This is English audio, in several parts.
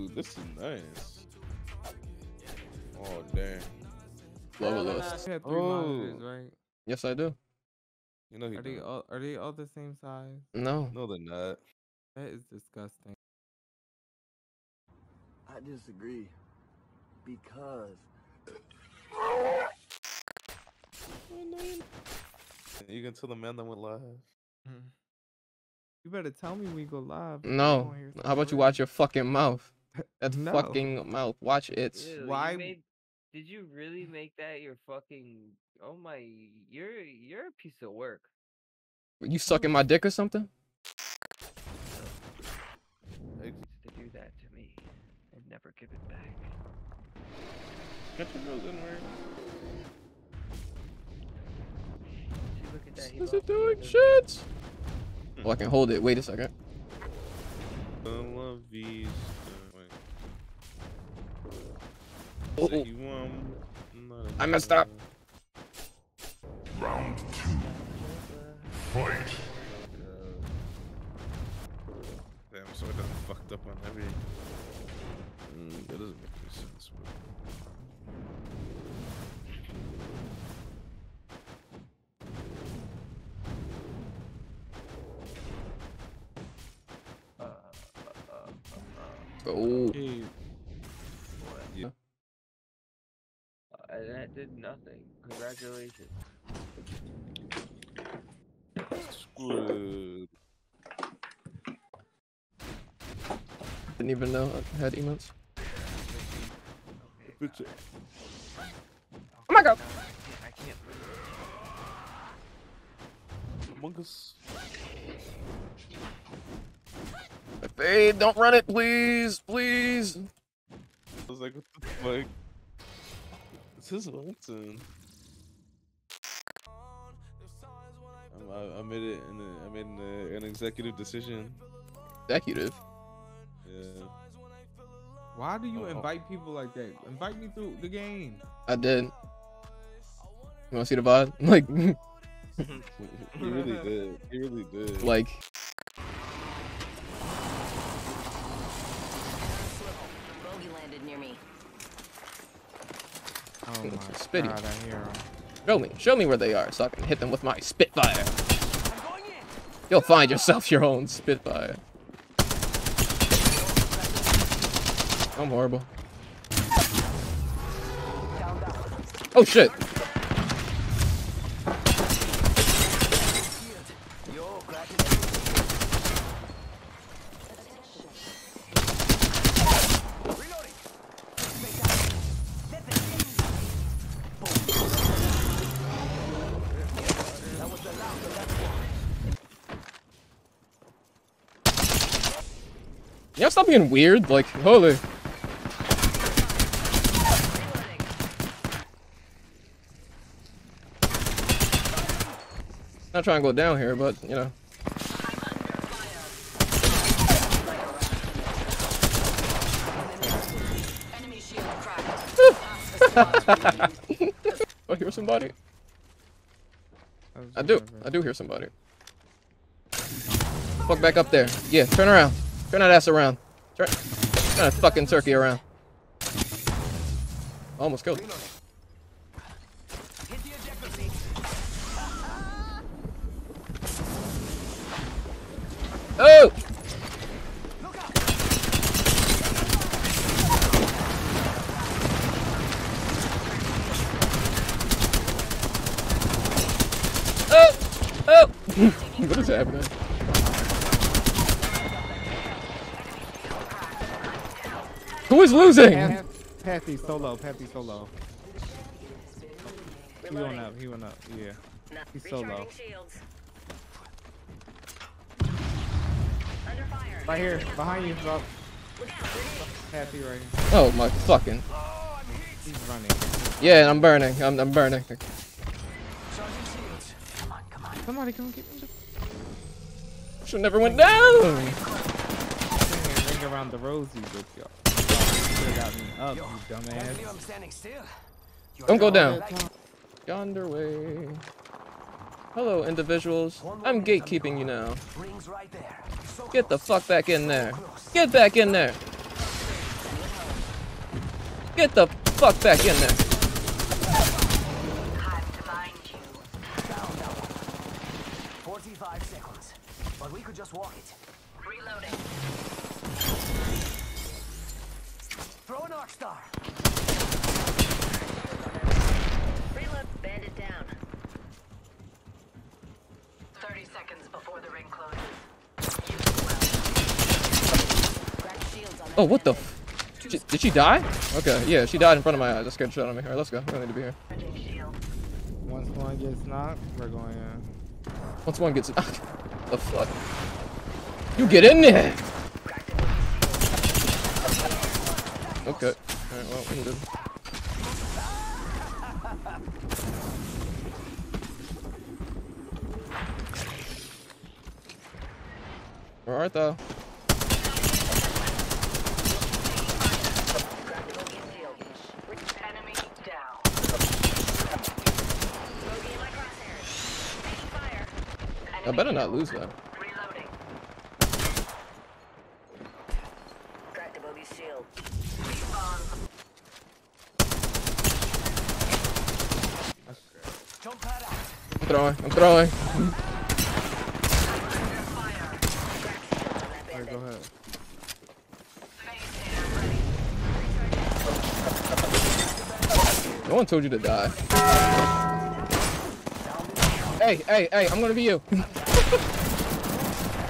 Ooh, this is nice. Oh damn. Lower You list. had three Oh. monitors, right? Yes, I do. You know he Are they all are they all the same size? No. No, they're not. That is disgusting. I disagree. Because You can tell the man that went live. You better tell me when you go live. No. wanna hear some How about you watch your fucking mouth? That No. fucking mouth. Watch it. Ew, Why- You made, did you really make that your fucking? Oh my! You're you're a piece of work. You sucking my dick or something? Hey, Used to do that to me and never give it back. Get your nose in there. See, look at that. he Is lost it me doing the- shit? Oh, I can hold it. Wait a second. I love these. Wait. Oh, Say oh. you want- not I messed up. Round two. Fight. Damn, so I done fucked up on every. Mm, that doesn't make any sense. But... Uh, uh, uh, uh, Oh. Hey, did nothing. Congratulations. Screwed. Didn't even know I had emotes. Bitch. Oh my god. I can't. Among Us. Fade, don't run it, please, please. I was like, what the fuck? This is Wilson. I'm, I, I made it. In a, I made an, uh, an executive decision. Executive. Yeah. why do you Oh. invite people like that? Invite me through the game. I did. You wanna see the VOD? Like, he really did. He really did. like, Bogey landed near me. Oh my Spitty. god, I hear him. show me, show me where they are so I can hit them with my Spitfire. You'll find yourself your own Spitfire. I'm horrible. Oh shit! Y'all stop being weird, like, holy. Not trying to go down here, but, you know. Enemy shield. I hear somebody. I do. I do hear somebody. Fuck back up there. Yeah, turn around. Turn that ass around. Turn, turn that fucking turkey around. Almost killed. Oh! Oh! Oh! what is happening? Who is losing? Path- Pathy solo, Pathy solo. He went up, he went up, yeah. He's solo. Recharging shields. Under fire. Right here, behind you, Rob. Pathy right here. Oh my fucking. He's running. Yeah, I'm burning. I'm, I'm burning. Come on, come on. Somebody come get me. Should never went down. Ring around the rosy with y'all got me up, Yo, you dumbass. Don't go down. Yonder way. Hello, individuals. I'm gatekeeping you now. Get the fuck back in there. Get back in there. Get the fuck back in there. Throw an arc star. Reload. Bandit down. 30 seconds before the ring closes. Use it well. Crack shields on that Oh, what the? F- she, did she die? Okay, yeah, she died in front of my eyes. That scared the shit out of me. Alright, let's go. We don't need to be here. Once one gets knocked, we're going in. Once one gets knocked. the fuck? You get in there! Cracked it with shield. Okay. Alright, well, we good. Where art thou? Cracked bogey shield. Enemy down. Bogey in my crosshairs. Taking fire. I better not lose that. Reloading. Cracked a bogey shield. Jump pad out. I'm throwing. I'm throwing. Alright, go ahead. No one told you to die. Hey, hey, hey, I'm gonna be you.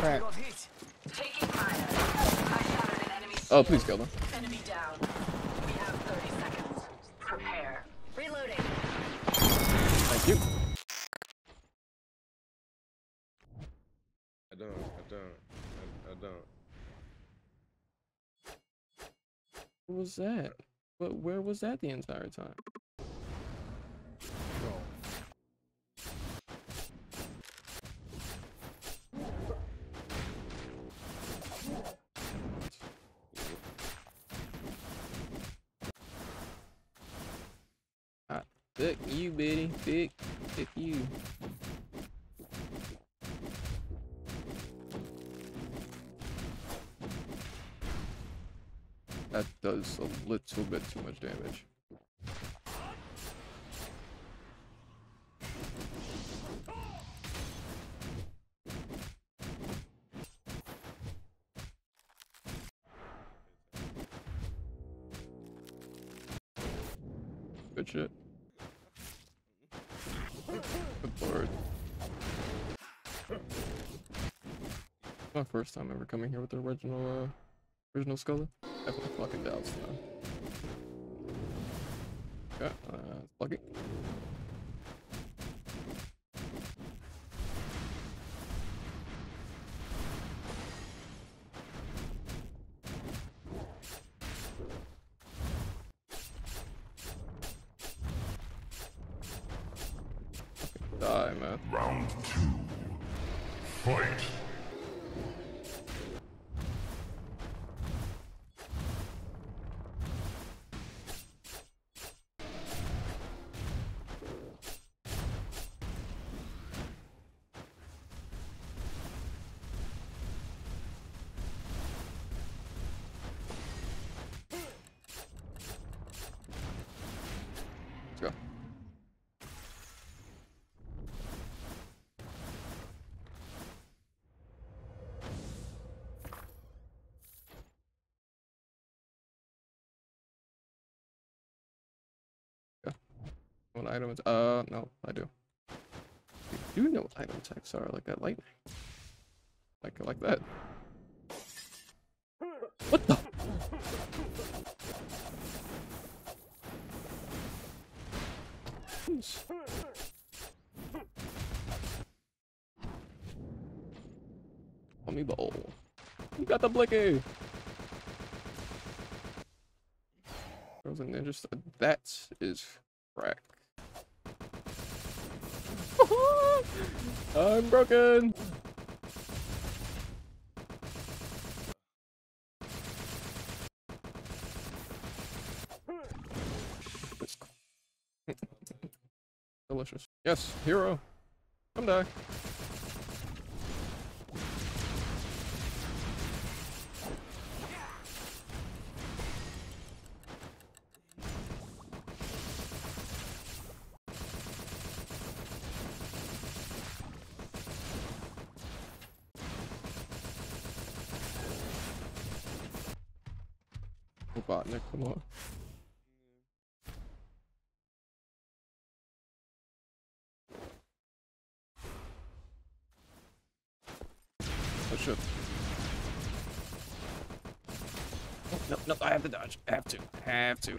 Crack. Got hit. Taking fire. I shattered an enemy Oh, please kill them. Enemy down. We have 30 seconds. Prepare. Reloading. Thank you. I don't. I don't. I, I don't. What was that? But where was that the entire time? Pick you, Biddy. Pick, pick you. Little bit too much damage. Good shit. Good lord. My first time ever coming here with the original, uh, original Scully. Definitely fucking doubts now. Okay, uh, lucky. Fucking Die, man. Round two. Fight. What items? Uh, no, I do. I do know what item types are, like that lightning. Like, like that. What the? Jeez. Let me bowl. You got the blicky. Frozen Ninja. That is crack. I'm broken. Delicious. Yes, hero. Come die. Bot, Nick. Come on. Oh shit. Oh, no, no, I have to dodge. I have to. I have to.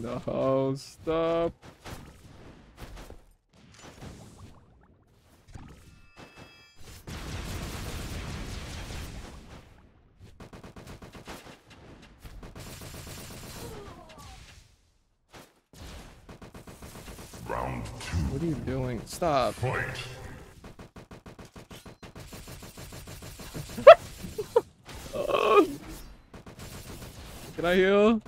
No, stop. Round two. What are you doing? Stop. Fight. Can I heal?